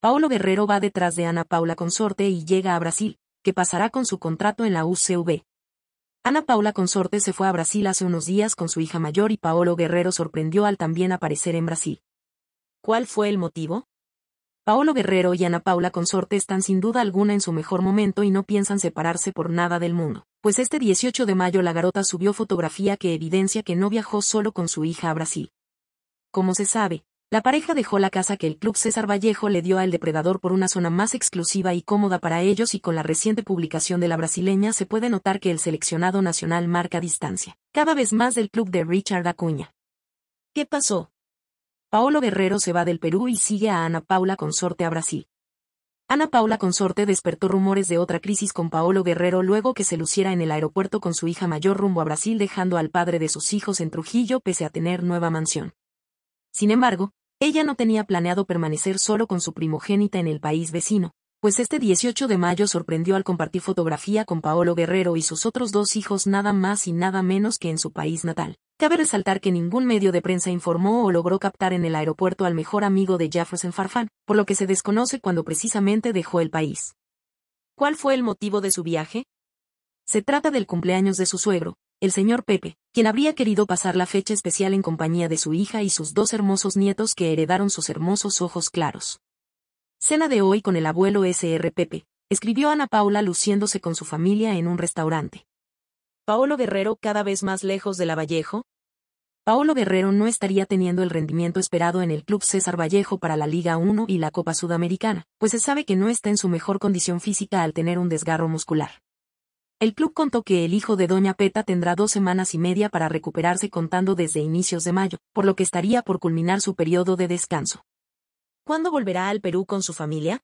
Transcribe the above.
Paolo Guerrero va detrás de Ana Paula Consorte y llega a Brasil, que pasará con su contrato en la UCV. Ana Paula Consorte se fue a Brasil hace unos días con su hija mayor y Paolo Guerrero sorprendió al también aparecer en Brasil. ¿Cuál fue el motivo? Paolo Guerrero y Ana Paula Consorte están sin duda alguna en su mejor momento y no piensan separarse por nada del mundo, pues este 18 de mayo la garota subió fotografía que evidencia que no viajó solo con su hija a Brasil. Como se sabe, la pareja dejó la casa que el Club César Vallejo le dio al depredador por una zona más exclusiva y cómoda para ellos y con la reciente publicación de la brasileña se puede notar que el seleccionado nacional marca distancia, cada vez más del club de Richard Acuña. ¿Qué pasó? Paolo Guerrero se va del Perú y sigue a Ana Paula Consorte a Brasil. Ana Paula Consorte despertó rumores de otra crisis con Paolo Guerrero luego que se luciera en el aeropuerto con su hija mayor rumbo a Brasil dejando al padre de sus hijos en Trujillo pese a tener nueva mansión. Sin embargo, ella no tenía planeado permanecer solo con su primogénita en el país vecino, pues este 18 de mayo sorprendió al compartir fotografía con Paolo Guerrero y sus otros dos hijos nada más y nada menos que en su país natal. Cabe resaltar que ningún medio de prensa informó o logró captar en el aeropuerto al mejor amigo de Jefferson Farfán, por lo que se desconoce cuando precisamente dejó el país. ¿Cuál fue el motivo de su viaje? Se trata del cumpleaños de su suegro, el señor Pepe, quien habría querido pasar la fecha especial en compañía de su hija y sus dos hermosos nietos que heredaron sus hermosos ojos claros. Cena de hoy con el abuelo SR Pepe, escribió Ana Paula luciéndose con su familia en un restaurante. ¿Paolo Guerrero cada vez más lejos de la Vallejo? Paolo Guerrero no estaría teniendo el rendimiento esperado en el Club César Vallejo para la Liga 1 y la Copa Sudamericana, pues se sabe que no está en su mejor condición física al tener un desgarro muscular. El club contó que el hijo de Doña Peta tendrá dos semanas y media para recuperarse contando desde inicios de mayo, por lo que estaría por culminar su periodo de descanso. ¿Cuándo volverá al Perú con su familia?